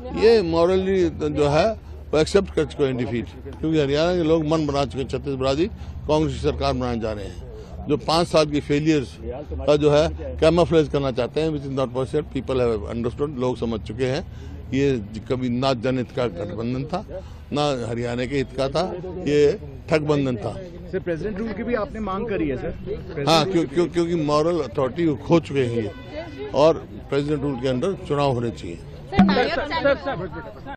ये मॉरली जो है वो एक्सेप्ट कर चुके हैं डिफीट क्योंकि हरियाणा के लोग मन बना चुके हैं छत्तीसगढ़ कांग्रेस की सरकार बनाने जा रहे हैं। जो पाँच साल की फेलियर्स का जो है कैमोफ्लेज करना चाहते हैं which is not possible people have understood लोग समझ चुके हैं। ये कभी ना जनहित का गठबंधन था ना हरियाणा के हित का था ये ठगबंधन था। सर प्रेसिडेंट रूल की भी आपने मांग करी है सर? हाँ क्यों, क्यों, क्योंकि मॉरल अथॉरिटी खो चुके हैं ये। और प्रेसिडेंट रूल के अंडर चुनाव होने चाहिए। 在哪？在在在，